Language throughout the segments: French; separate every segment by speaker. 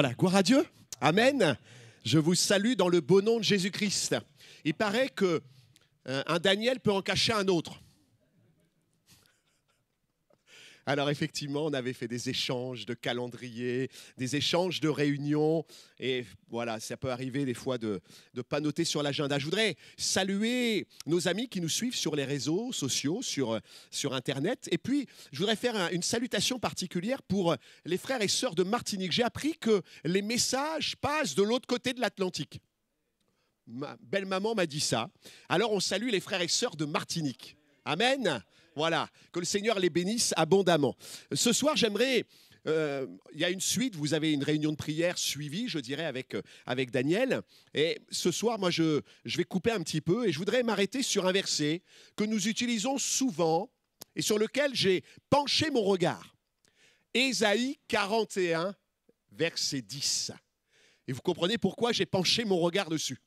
Speaker 1: Voilà, gloire à Dieu. Amen. Je vous salue dans le beau nom de Jésus-Christ. Il paraît que euh, un Daniel peut en cacher un autre. Alors effectivement, on avait fait des échanges de calendrier, des échanges de réunions, et voilà, ça peut arriver des fois de ne pas noter sur l'agenda. Je voudrais saluer nos amis qui nous suivent sur les réseaux sociaux, sur, sur Internet, et puis je voudrais faire un- une salutation particulière pour les frères et sœurs de Martinique. J'ai appris que les messages passent de l'autre côté de l'Atlantique. Ma belle-maman m'a dit ça. Alors on salue les frères et sœurs de Martinique. Amen. Voilà, que le Seigneur les bénisse abondamment. Ce soir, j'aimerais... euh, il y a une suite, vous avez une réunion de prière suivie, je dirais, avec, euh, avec Daniel. Et ce soir, moi, je, je vais couper un petit peu et je voudrais m'arrêter sur un verset que nous utilisons souvent et sur lequel j'ai penché mon regard. Ésaïe 41, verset 10. Et vous comprenez pourquoi j'ai penché mon regard dessus.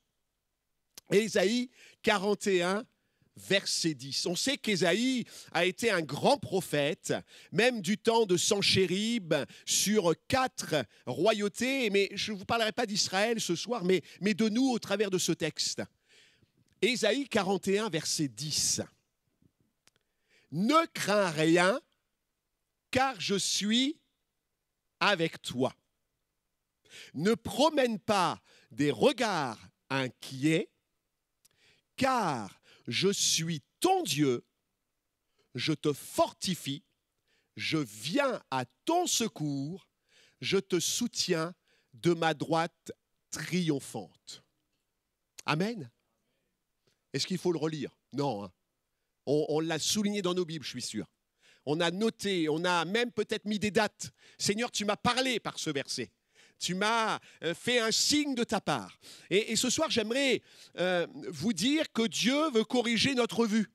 Speaker 1: Ésaïe 41, verset 10. On sait qu'Ésaïe a été un grand prophète, même du temps de Sanchérib, sur quatre royautés, mais je ne vous parlerai pas d'Israël ce soir, mais, mais de nous au travers de ce texte. Ésaïe 41, verset 10. Ne crains rien, car je suis avec toi. Ne promène pas des regards inquiets, car je suis ton Dieu, je te fortifie, je viens à ton secours, je te soutiens de ma droite triomphante. Amen. Est-ce qu'il faut le relire? Non. hein. On, on l'a souligné dans nos Bibles, je suis sûr. On a noté, on a même peut-être mis des dates. Seigneur, tu m'as parlé par ce verset. Tu m'as euh, fait un signe de ta part. Et, ce soir, j'aimerais euh, vous dire que Dieu veut corriger notre vue.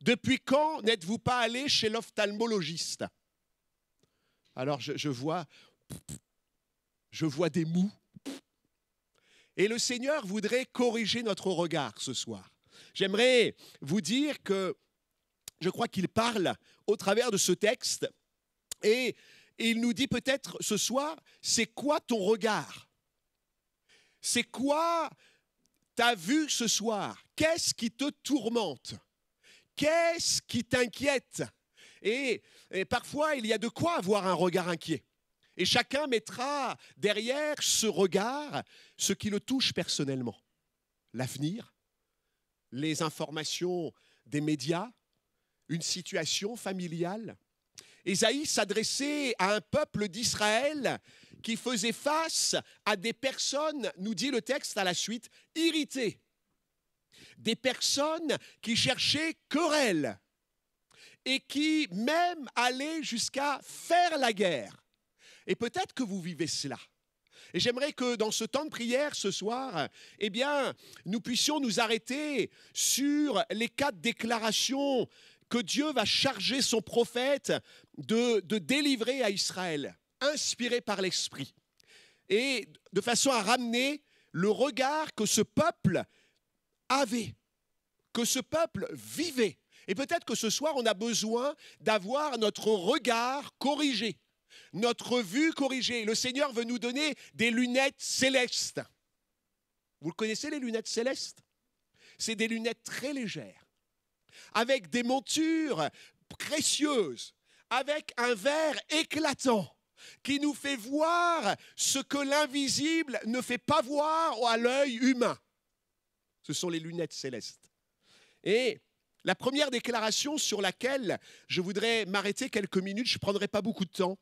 Speaker 1: Depuis quand n'êtes-vous pas allé chez l'ophtalmologiste? Alors je, je vois, je vois des mous. Et le Seigneur voudrait corriger notre regard ce soir. J'aimerais vous dire que je crois qu'il parle au travers de ce texte et il nous dit peut-être ce soir, c'est quoi ton regard? C'est quoi ta vue ce soir? Qu'est-ce qui te tourmente? Qu'est-ce qui t'inquiète? Et, et parfois, il y a de quoi avoir un regard inquiet. Et chacun mettra derrière ce regard ce qui le touche personnellement. L'avenir, les informations des médias, une situation familiale. Ésaïe s'adressait à un peuple d'Israël qui faisait face à des personnes, nous dit le texte à la suite, irritées. Des personnes qui cherchaient querelle et qui même allaient jusqu'à faire la guerre. Et peut-être que vous vivez cela. Et j'aimerais que dans ce temps de prière ce soir, eh bien, nous puissions nous arrêter sur les quatre déclarations que Dieu va charger son prophète de, de délivrer à Israël, inspiré par l'Esprit. Et de façon à ramener le regard que ce peuple avait, que ce peuple vivait. Et peut-être que ce soir, on a besoin d'avoir notre regard corrigé, notre vue corrigée. Le Seigneur veut nous donner des lunettes célestes. Vous connaissez, les lunettes célestes? C'est des lunettes très légères, avec des montures précieuses, avec un verre éclatant qui nous fait voir ce que l'invisible ne fait pas voir à l'œil humain. Ce sont les lunettes célestes. Et la première déclaration sur laquelle je voudrais m'arrêter quelques minutes, je ne prendrai pas beaucoup de temps,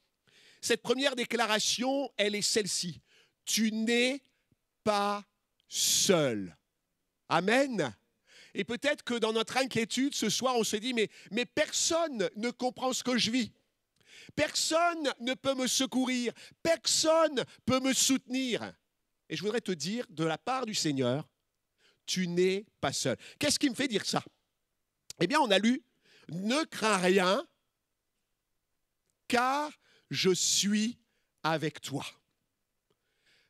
Speaker 1: cette première déclaration, elle est celle-ci. Tu n'es pas seul. Amen. Et peut-être que dans notre inquiétude ce soir, on se dit, mais, mais personne ne comprend ce que je vis. Personne ne peut me secourir. Personne peut me soutenir. Et je voudrais te dire, de la part du Seigneur, tu n'es pas seul. Qu'est-ce qui me fait dire ça? Eh bien, on a lu, ne crains rien, car je suis avec toi.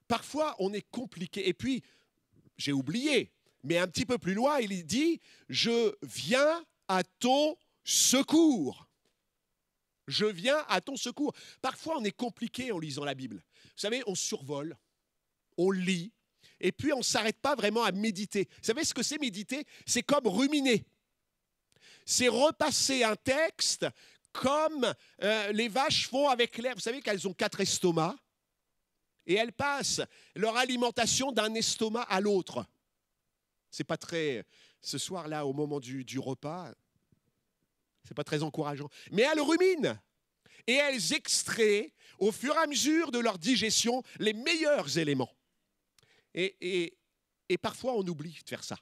Speaker 1: Parfois, on est compliqué. Et puis, j'ai oublié, mais un petit peu plus loin, il dit, je viens à ton secours. Je viens à ton secours. Parfois, on est compliqué en lisant la Bible. Vous savez, on survole, on lit, et puis on ne s'arrête pas vraiment à méditer. Vous savez ce que c'est méditer? C'est comme ruminer. C'est repasser un texte comme euh, les vaches font avec l'air. Vous savez qu'elles ont quatre estomacs et elles passent leur alimentation d'un estomac à l'autre. C'est pas très. Ce soir-là, au moment du, du repas, c'est pas très encourageant. Mais elles ruminent et elles extraient au fur et à mesure de leur digestion les meilleurs éléments. Et, et, et parfois, on oublie de faire ça.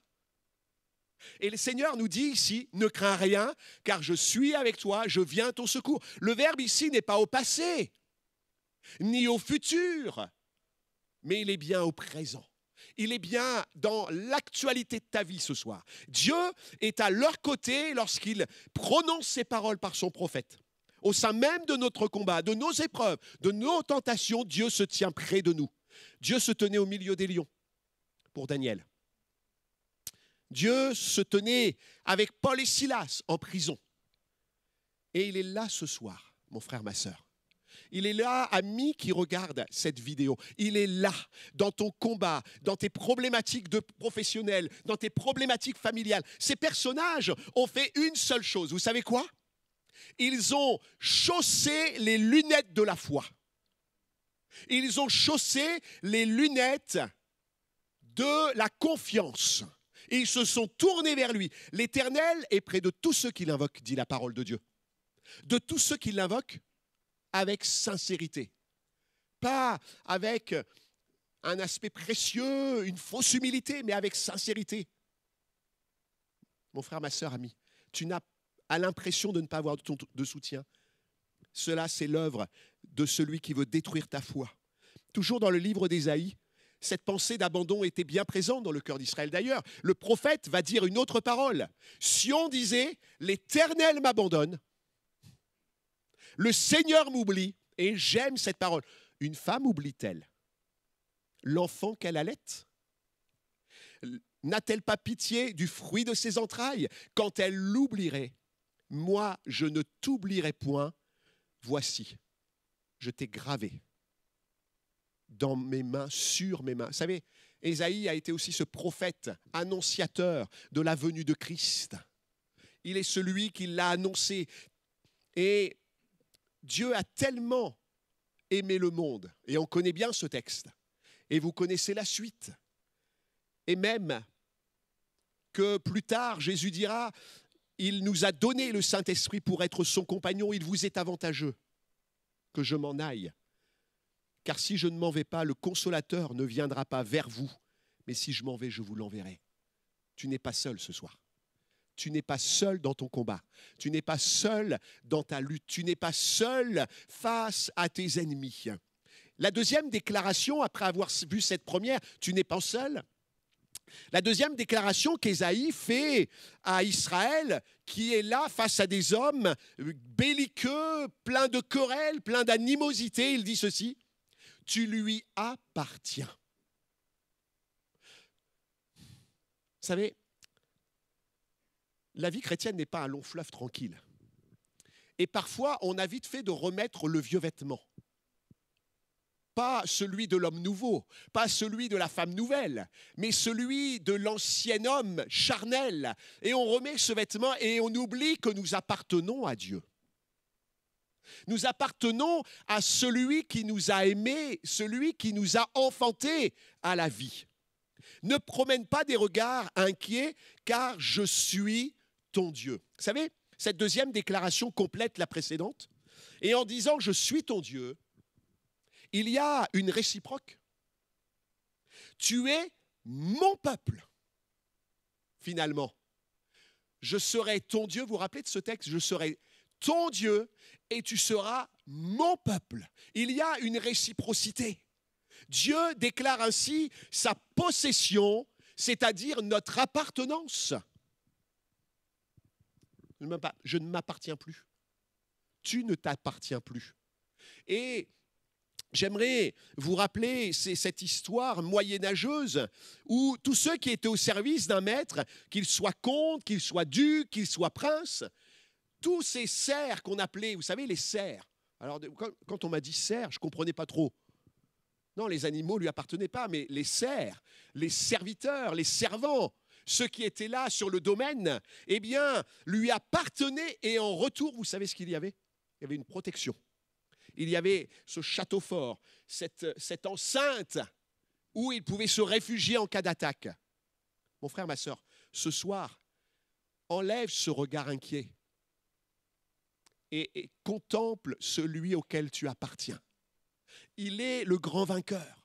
Speaker 1: Et le Seigneur nous dit ici, ne crains rien, car je suis avec toi, je viens à ton secours. Le verbe ici n'est pas au passé, ni au futur, mais il est bien au présent. Il est bien dans l'actualité de ta vie ce soir. Dieu est à leur côté lorsqu'il prononce ses paroles par son prophète. Au sein même de notre combat, de nos épreuves, de nos tentations, Dieu se tient près de nous. Dieu se tenait au milieu des lions pour Daniel. Dieu se tenait avec Paul et Silas en prison. Et il est là ce soir, mon frère, ma sœur. Il est là, ami qui regarde cette vidéo. Il est là, dans ton combat, dans tes problématiques de professionnels, dans tes problématiques familiales. Ces personnages ont fait une seule chose. Vous savez quoi? Ils ont chaussé les lunettes de la foi. Ils ont chaussé les lunettes de la confiance. Ils se sont tournés vers lui. L'Éternel est près de tous ceux qui l'invoquent, dit la parole de Dieu. De tous ceux qui l'invoquent avec sincérité. Pas avec un aspect précieux, une fausse humilité, mais avec sincérité. Mon frère, ma soeur, ami, tu n'as à l'impression de ne pas avoir de, de soutien. Cela, c'est l'œuvre de celui qui veut détruire ta foi. Toujours dans le livre d'Ésaïe, cette pensée d'abandon était bien présente dans le cœur d'Israël. D'ailleurs, le prophète va dire une autre parole. Si on disait, l'Éternel m'abandonne, le Seigneur m'oublie, et j'aime cette parole. Une femme oublie-t-elle? L'enfant qu'elle allait? N'a-t-elle pas pitié du fruit de ses entrailles? Quand elle l'oublierait Moi, je ne t'oublierai point. Voici, je t'ai gravé dans mes mains, sur mes mains. Vous savez, Ésaïe a été aussi ce prophète annonciateur de la venue de Christ. Il est celui qui l'a annoncé. Et Dieu a tellement aimé le monde, et on connaît bien ce texte, et vous connaissez la suite. Et même que plus tard, Jésus dira, il nous a donné le Saint-Esprit pour être son compagnon, il vous est avantageux que je m'en aille car si je ne m'en vais pas, le consolateur ne viendra pas vers vous, mais si je m'en vais, je vous l'enverrai. Tu n'es pas seul ce soir. Tu n'es pas seul dans ton combat. Tu n'es pas seul dans ta lutte. Tu n'es pas seul face à tes ennemis. La deuxième déclaration, après avoir vu cette première, tu n'es pas seul. La deuxième déclaration qu'Ésaïe fait à Israël, qui est là face à des hommes belliqueux, pleins de querelles, pleins d'animosité, il dit ceci tu lui appartiens. Vous savez, la vie chrétienne n'est pas un long fleuve tranquille. Et parfois, on a vite fait de remettre le vieux vêtement. Pas celui de l'homme nouveau, pas celui de la femme nouvelle, mais celui de l'ancien homme charnel. Et on remet ce vêtement et on oublie que nous appartenons à Dieu. Nous appartenons à celui qui nous a aimés, celui qui nous a enfantés à la vie. Ne promène pas des regards inquiets, car je suis Dieu. Vous savez, cette deuxième déclaration complète la précédente. Et en disant je suis ton Dieu, il y a une réciproque. Tu es mon peuple, finalement. Je serai ton Dieu, vous vous rappelez de ce texte, je serai ton Dieu et tu seras mon peuple. Il y a une réciprocité. Dieu déclare ainsi sa possession, c'est-à-dire notre appartenance. Je ne m'appartiens plus. Tu ne t'appartiens plus. Et J'aimerais vous rappeler cette histoire moyenâgeuse où tous ceux qui étaient au service d'un maître, qu'il soit comte, qu'il soit duc, qu'il soit prince, tous ces cerfs qu'on appelait, vous savez, les cerfs. Alors, quand, on m'a dit cerfs, je ne comprenais pas trop. Non, les animaux ne lui appartenaient pas, mais les cerfs, les serviteurs, les servants, ceux qui étaient là sur le domaine, eh bien, lui appartenaient et en retour, vous savez ce qu'il y avait? Il y avait une protection. Il y avait ce château fort, cette, cette enceinte où il pouvait se réfugier en cas d'attaque. Mon frère, ma soeur, ce soir, enlève ce regard inquiet et, contemple celui auquel tu appartiens. Il est le grand vainqueur.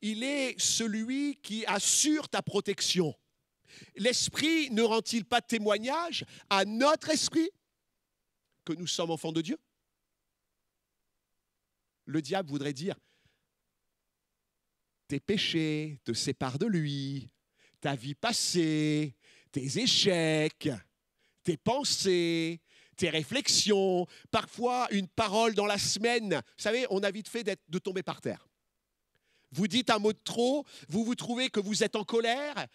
Speaker 1: Il est celui qui assure ta protection. L'Esprit ne rend-il pas témoignage à notre esprit que nous sommes enfants de Dieu? Le diable voudrait dire, tes péchés te séparent de lui, ta vie passée, tes échecs, tes pensées, tes réflexions, parfois une parole dans la semaine. Vous savez, on a vite fait de tomber par terre. Vous dites un mot de trop, vous vous trouvez que vous êtes en colère,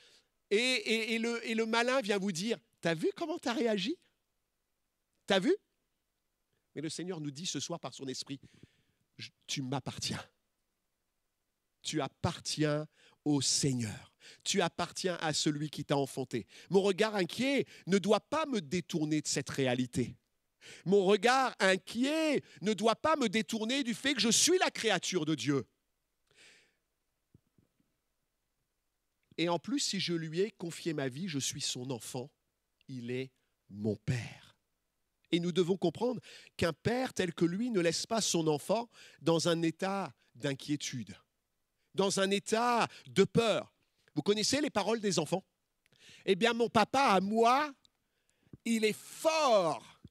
Speaker 1: et, le, malin vient vous dire, t'as vu comment tu as réagi? T'as vu? Mais le Seigneur nous dit ce soir par son esprit, tu m'appartiens. Tu appartiens au Seigneur. Tu appartiens à celui qui t'a enfanté. Mon regard inquiet ne doit pas me détourner de cette réalité. Mon regard inquiet ne doit pas me détourner du fait que je suis la créature de Dieu. Et en plus, si je lui ai confié ma vie, je suis son enfant, il est mon Père. Et nous devons comprendre qu'un Père tel que lui ne laisse pas son enfant dans un état d'inquiétude, dans un état de peur. Vous connaissez les paroles des enfants? Eh bien, mon papa, à moi, il est fort.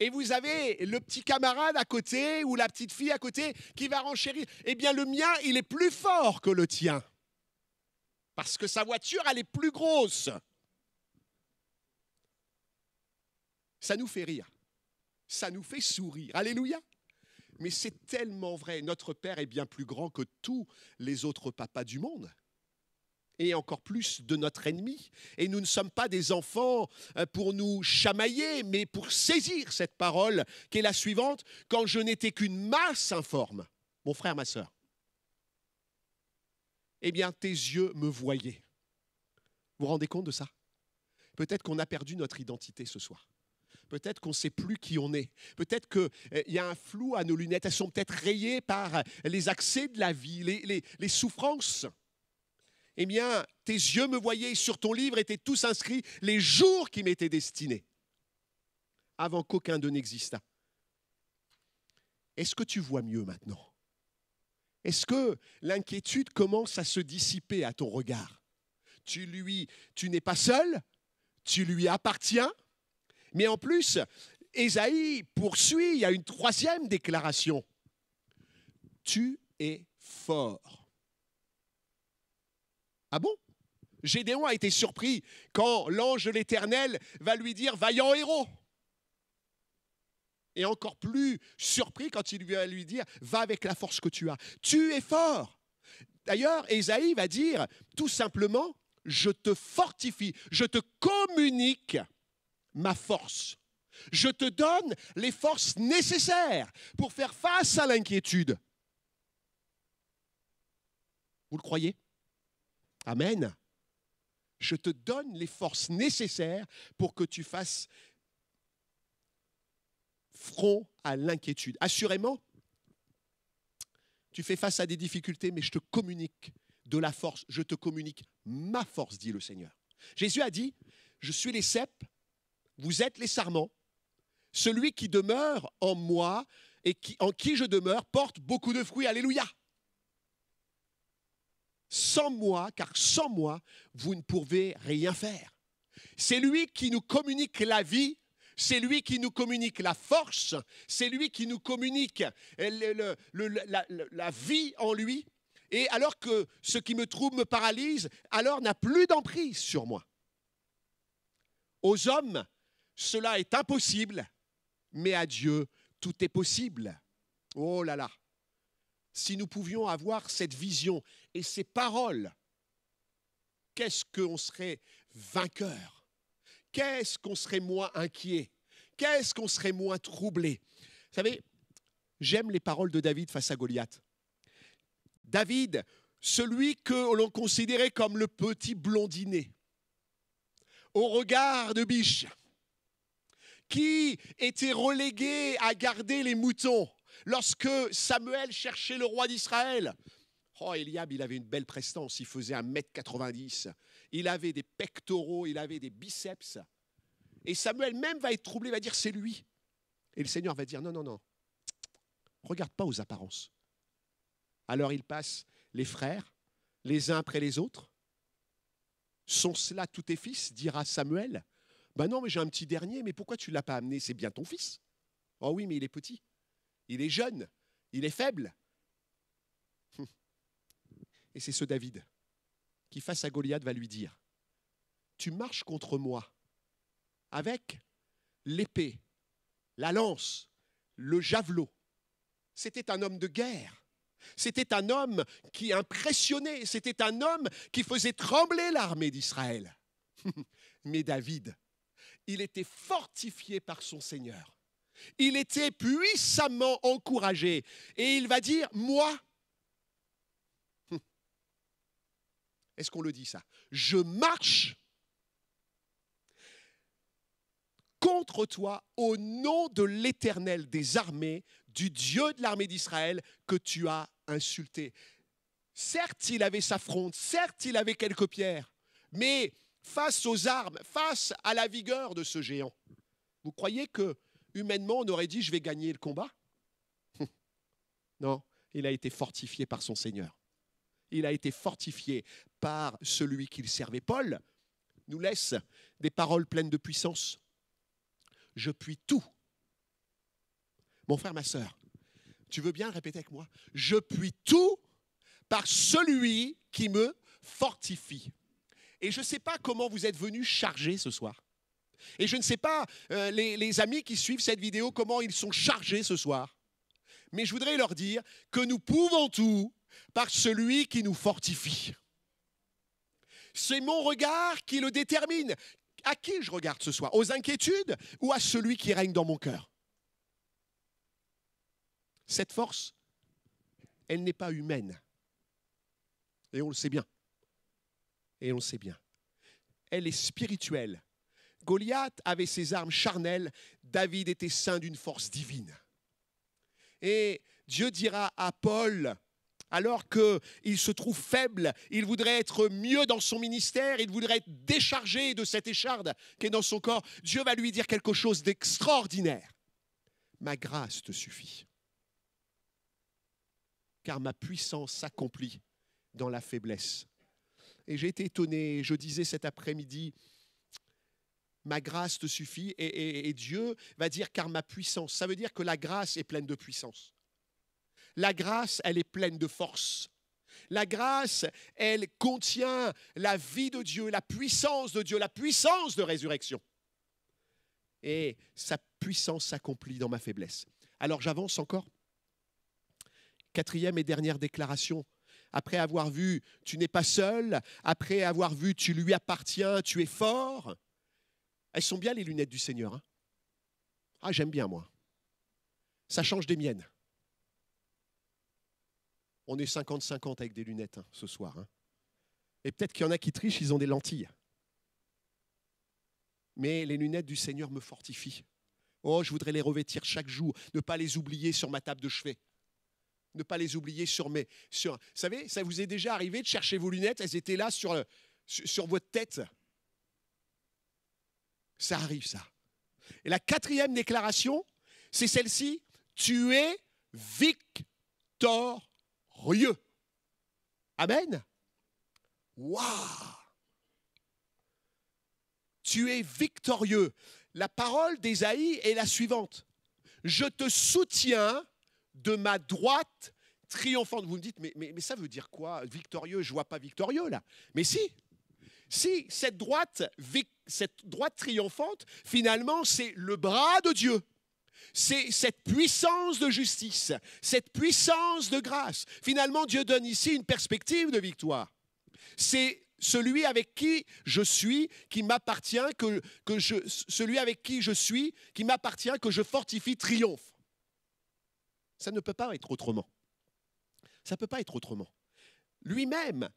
Speaker 1: Et vous avez le petit camarade à côté ou la petite fille à côté qui va renchérir. Eh bien, le mien, il est plus fort que le tien. Parce que sa voiture, elle est plus grosse. Ça nous fait rire. Ça nous fait sourire. Alléluia. Mais c'est tellement vrai. Notre Père est bien plus grand que tous les autres papas du monde et encore plus de notre ennemi. Et nous ne sommes pas des enfants euh, pour nous chamailler, mais pour saisir cette parole qui est la suivante, quand je n'étais qu'une masse informe, mon frère, ma soeur, eh bien tes yeux me voyaient. Vous vous rendez compte de ça? Peut-être qu'on a perdu notre identité ce soir. Peut-être qu'on ne sait plus qui on est. Peut-être qu'il euh, y a un flou à nos lunettes. Elles sont peut-être rayées par les accès de la vie, les, les souffrances eh bien, tes yeux me voyaient, sur ton livre étaient tous inscrits les jours qui m'étaient destinés, avant qu'aucun d'eux n'existât. Est-ce que tu vois mieux maintenant? Est-ce que l'inquiétude commence à se dissiper à ton regard? Tu lui, tu n'es pas seul, tu lui appartiens, mais en plus, Ésaïe poursuit, il y a une troisième déclaration. Tu es fort. Ah bon? Gédéon a été surpris quand l'ange de l'Éternel va lui dire vaillant héros. Et encore plus surpris quand il va lui dire va avec la force que tu as. Tu es fort. D'ailleurs, Ésaïe va dire tout simplement je te fortifie, je te communique ma force. Je te donne les forces nécessaires pour faire face à l'inquiétude. Vous le croyez? Amen. Je te donne les forces nécessaires pour que tu fasses front à l'inquiétude. Assurément, tu fais face à des difficultés, mais je te communique de la force, je te communique ma force, dit le Seigneur. Jésus a dit, je suis les cèpes, vous êtes les sarments. Celui qui demeure en moi et qui, en qui je demeure porte beaucoup de fruits. Alléluia sans moi, car sans moi, vous ne pouvez rien faire. C'est lui qui nous communique la vie, c'est lui qui nous communique la force, c'est lui qui nous communique la, vie en lui. Et alors que ce qui me trouble me paralyse, alors n'a plus d'emprise sur moi. Aux hommes, cela est impossible, mais à Dieu, tout est possible. Oh là là si nous pouvions avoir cette vision et ces paroles, qu'est-ce qu'on serait vainqueur? Qu'est-ce qu'on serait moins inquiet? Qu'est-ce qu'on serait moins troublé? Vous savez, j'aime les paroles de David face à Goliath. David, celui que l'on considérait comme le petit blondinet, au regard de biche, qui était relégué à garder les moutons lorsque Samuel cherchait le roi d'Israël. Oh, Eliab, il avait une belle prestance, il faisait 1m90, il avait des pectoraux, il avait des biceps. Et Samuel même va être troublé, va dire c'est lui. Et le Seigneur va dire non, non, non, regarde pas aux apparences. Alors il passe les frères, les uns après les autres. Sont cela tous tes fils? dira Samuel. Ben non, mais j'ai un petit dernier, mais pourquoi tu ne l'as pas amené? C'est bien ton fils. Oh oui, mais il est petit, il est jeune, il est faible. Et c'est ce David qui, face à Goliath, va lui dire, tu marches contre moi avec l'épée, la lance, le javelot. C'était un homme de guerre. C'était un homme qui impressionnait, c'était un homme qui faisait trembler l'armée d'Israël. Mais David, il était fortifié par son Seigneur. Il était puissamment encouragé. Et il va dire, moi, est-ce qu'on le dit ça? Je marche contre toi au nom de l'Éternel des armées, du Dieu de l'armée d'Israël que tu as insulté. Certes, il avait sa fronde, certes, il avait quelques pierres, mais face aux armes, face à la vigueur de ce géant, vous croyez que humainement on aurait dit je vais gagner le combat? Non, il a été fortifié par son Seigneur. Il a été fortifié par celui qu'il servait. Paul nous laisse des paroles pleines de puissance. Je puis tout. Mon frère, ma soeur, tu veux bien répéter avec moi? Je puis tout par celui qui me fortifie. Et je ne sais pas comment vous êtes venus charger ce soir. Et je ne sais pas, euh, les amis qui suivent cette vidéo, comment ils sont chargés ce soir. Mais je voudrais leur dire que nous pouvons tout par celui qui nous fortifie. C'est mon regard qui le détermine. À qui je regarde ce soir? Aux inquiétudes ou à celui qui règne dans mon cœur? Cette force, elle n'est pas humaine. Et on le sait bien. Et on le sait bien. Elle est spirituelle. Goliath avait ses armes charnelles, David était saint d'une force divine. Et Dieu dira à Paul, alors qu'il se trouve faible, il voudrait être mieux dans son ministère, il voudrait être déchargé de cette écharde qui est dans son corps, Dieu va lui dire quelque chose d'extraordinaire. Ma grâce te suffit, car ma puissance s'accomplit dans la faiblesse. Et j'ai été étonné, je disais cet après-midi, ma grâce te suffit, et, et Dieu va dire car ma puissance, ça veut dire que la grâce est pleine de puissance. La grâce, elle est pleine de force. La grâce, elle contient la vie de Dieu, la puissance de Dieu, la puissance de résurrection. Et sa puissance s'accomplit dans ma faiblesse. Alors j'avance encore. Quatrième et dernière déclaration. Après avoir vu tu n'es pas seul, après avoir vu tu lui appartiens, tu es fort. Elles sont bien les lunettes du Seigneur. Hein. ah, j'aime bien moi. Ça change des miennes. On est 50-50 avec des lunettes hein, ce soir. Hein. Et peut-être qu'il y en a qui trichent, ils ont des lentilles. Mais les lunettes du Seigneur me fortifient. Oh, je voudrais les revêtir chaque jour, ne pas les oublier sur ma table de chevet. Ne pas les oublier sur mes. Vous savez, ça vous est déjà arrivé de chercher vos lunettes, elles étaient là sur, sur votre tête. Ça arrive, ça. Et la quatrième déclaration, c'est celle-ci tu es victorieux. Amen. Waouh Tu es victorieux. La parole d'Ésaïe est la suivante. Je te soutiens de ma droite triomphante. Vous me dites, mais, mais, ça veut dire quoi Victorieux, je vois pas victorieux là. Mais si, si, cette droite, cette droite triomphante, finalement, c'est le bras de Dieu c'est cette puissance de justice, cette puissance de grâce. Finalement, Dieu donne ici une perspective de victoire. C'est celui avec qui je suis, qui m'appartient, que, je, je fortifie, triomphe. Ça ne peut pas être autrement. Ça ne peut pas être autrement. Lui-même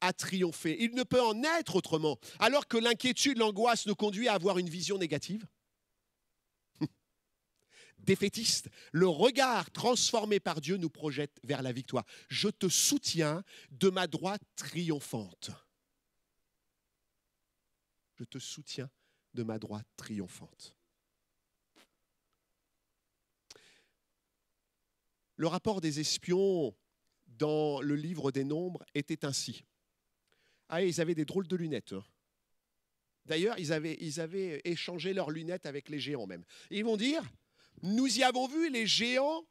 Speaker 1: a triomphé. Il ne peut en être autrement. Alors que l'inquiétude, l'angoisse nous conduit à avoir une vision négative. Défaitiste, le regard transformé par Dieu nous projette vers la victoire. Je te soutiens de ma droite triomphante. Je te soutiens de ma droite triomphante. Le rapport des espions dans le livre des nombres était ainsi. Ah, ils avaient des drôles de lunettes. Hein. D'ailleurs, ils avaient, ils avaient échangé leurs lunettes avec les géants même. ils vont dire, nous y avons vu les géants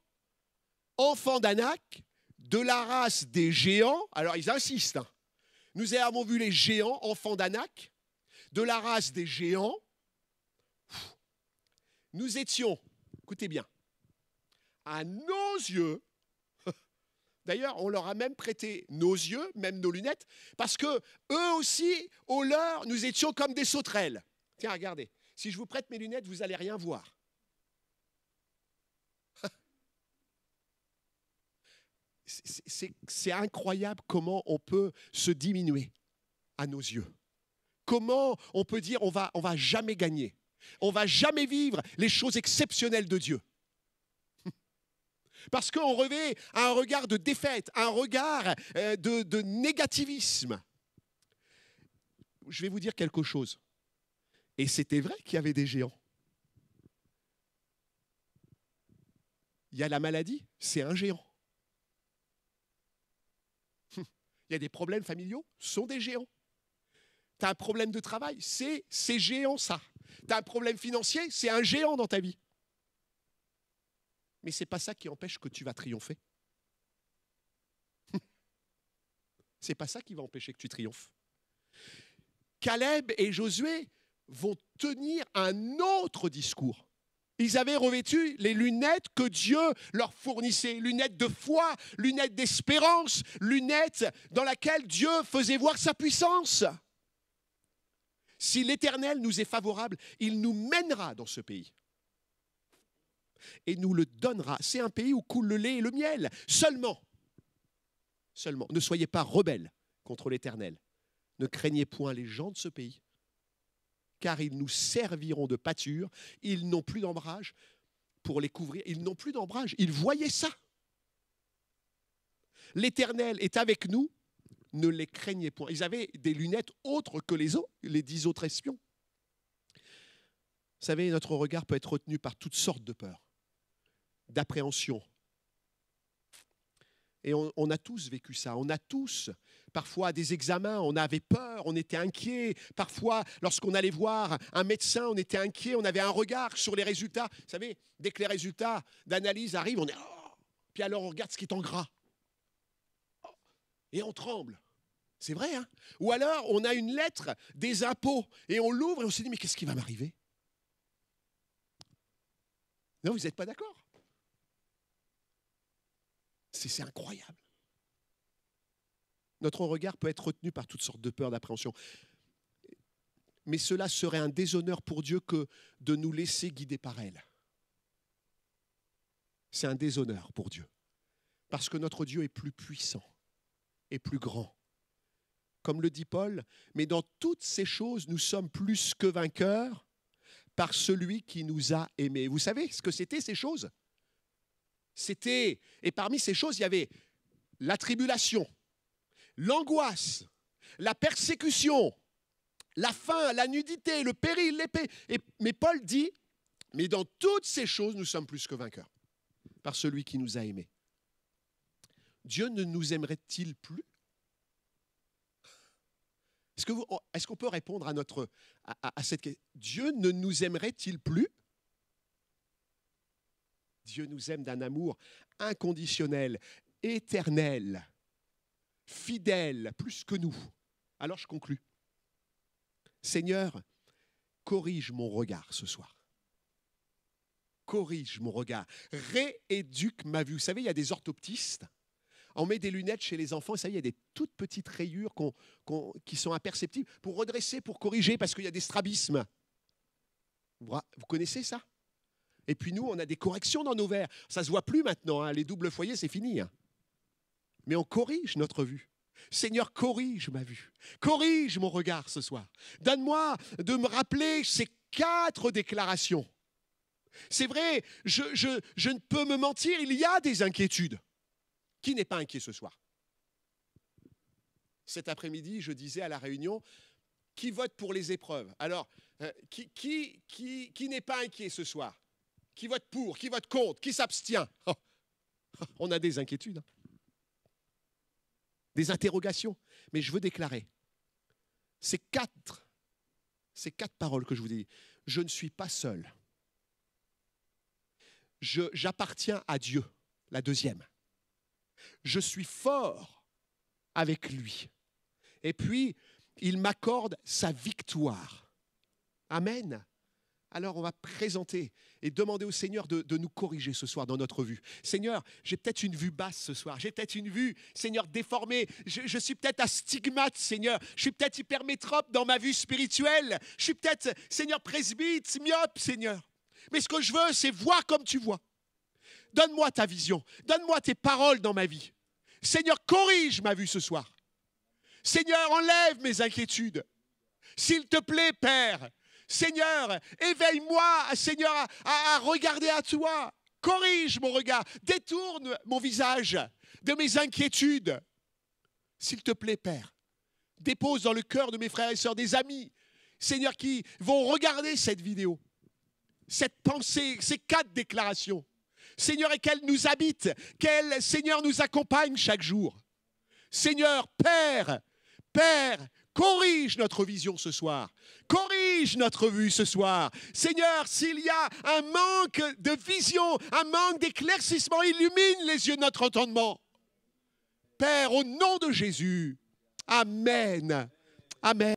Speaker 1: enfants d'Anak, de la race des géants. Alors ils insistent. Hein. Nous y avons vu les géants enfants d'Anak, de la race des géants. Nous étions, écoutez bien, à nos yeux, D'ailleurs, on leur a même prêté nos yeux, même nos lunettes, parce que eux aussi, au leur, nous étions comme des sauterelles. Tiens, regardez. Si je vous prête mes lunettes, vous n'allez rien voir. C'est incroyable comment on peut se diminuer à nos yeux. Comment on peut dire on va, va jamais gagner. On va jamais vivre les choses exceptionnelles de Dieu. Parce qu'on revêt un regard de défaite, un regard euh, de, de négativisme. Je vais vous dire quelque chose. Et c'était vrai qu'il y avait des géants. Il y a la maladie, c'est un géant. Des problèmes familiaux, sont des géants. Tu as un problème de travail, c'est géant ça. Tu as un problème financier, c'est un géant dans ta vie mais ce n'est pas ça qui empêche que tu vas triompher. c'est pas ça qui va empêcher que tu triomphes. Caleb et Josué vont tenir un autre discours. Ils avaient revêtu les lunettes que Dieu leur fournissait, lunettes de foi, lunettes d'espérance, lunettes dans lesquelles Dieu faisait voir sa puissance. Si l'Éternel nous est favorable, il nous mènera dans ce pays et nous le donnera. C'est un pays où coule le lait et le miel. Seulement, seulement, ne soyez pas rebelles contre l'Éternel. Ne craignez point les gens de ce pays, car ils nous serviront de pâture. Ils n'ont plus d'ombrage pour les couvrir. Ils n'ont plus d'ombrage. Ils voyaient ça. L'Éternel est avec nous. Ne les craignez point. Ils avaient des lunettes autres que les autres, les dix autres espions. Vous savez, notre regard peut être retenu par toutes sortes de peurs d'appréhension. Et on, a tous vécu ça. On a tous, parfois, des examens, on avait peur, on était inquiet. Parfois, lorsqu'on allait voir un médecin, on était inquiet, on avait un regard sur les résultats. Vous savez, dès que les résultats d'analyse arrivent, on est. Oh Puis alors, on regarde ce qui est en gras. Et on tremble. C'est vrai, hein? Ou alors, on a une lettre des impôts et on l'ouvre et on se dit, mais qu'est-ce qui va m'arriver? Non, vous n'êtes pas d'accord? C'est incroyable. Notre regard peut être retenu par toutes sortes de peurs, d'appréhension. Mais cela serait un déshonneur pour Dieu que de nous laisser guider par elle. C'est un déshonneur pour Dieu. Parce que notre Dieu est plus puissant et plus grand. Comme le dit Paul, mais dans toutes ces choses, nous sommes plus que vainqueurs par celui qui nous a aimés. Vous savez ce que c'était ces choses? C'était, et parmi ces choses, il y avait la tribulation, l'angoisse, la persécution, la faim, la nudité, le péril, l'épée. mais Paul dit, mais dans toutes ces choses, nous sommes plus que vainqueurs par celui qui nous a aimés. Dieu ne nous aimerait-il plus? Est-ce qu'on peut répondre à, notre, à cette question Dieu ne nous aimerait-il plus? Dieu nous aime d'un amour inconditionnel, éternel, fidèle, plus que nous. Alors je conclus. Seigneur, corrige mon regard ce soir. Corrige mon regard. Rééduque ma vue. Vous savez, il y a des orthoptistes. on met des lunettes chez les enfants, ça y il y a des toutes petites rayures qui sont imperceptibles pour redresser, pour corriger, parce qu'il y a des strabismes. Vous connaissez ça? Et puis nous, on a des corrections dans nos verres. Ça ne se voit plus maintenant, hein. les doubles foyers, c'est fini. Hein. Mais on corrige notre vue. Seigneur, corrige ma vue. Corrige mon regard ce soir. Donne-moi de me rappeler ces quatre déclarations. C'est vrai, je, ne peux me mentir, il y a des inquiétudes. Qui n'est pas inquiet ce soir? Cet après-midi, je disais à la réunion, qui vote pour les épreuves? Alors, euh, qui n'est pas inquiet ce soir? Qui vote pour Qui vote contre Qui s'abstient? Oh, On a des inquiétudes, hein. des interrogations. Mais je veux déclarer ces quatre, ces quatre paroles que je vous dis. Je ne suis pas seul. J'appartiens à Dieu. La deuxième je suis fort avec lui. Et puis, il m'accorde sa victoire. Amen. Alors on va présenter et demander au Seigneur de, nous corriger ce soir dans notre vue. Seigneur, j'ai peut-être une vue basse ce soir, j'ai peut-être une vue, Seigneur, déformée, je, suis peut-être astigmate, Seigneur, je suis peut-être hypermétrope dans ma vue spirituelle, je suis peut-être, Seigneur, presbyte, myope, Seigneur. Mais ce que je veux, c'est voir comme tu vois. Donne-moi ta vision. Donne-moi tes paroles dans ma vie. Seigneur, corrige ma vue ce soir. Seigneur, enlève mes inquiétudes. S'il te plaît, Père, Seigneur, éveille-moi, Seigneur, à, regarder à toi. Corrige mon regard. Détourne mon visage de mes inquiétudes. S'il te plaît, Père, dépose dans le cœur de mes frères et sœurs des amis, Seigneur, qui vont regarder cette vidéo, cette pensée, ces quatre déclarations. Seigneur, et qu'elle nous habite, qu'elle, Seigneur, nous accompagne chaque jour. Seigneur, Père, Père, corrige notre vision ce soir. Notre vue ce soir? Seigneur, s'il y a un manque de vision, un manque d'éclaircissement, illumine les yeux de notre entendement. Père, au nom de Jésus. Amen. Amen.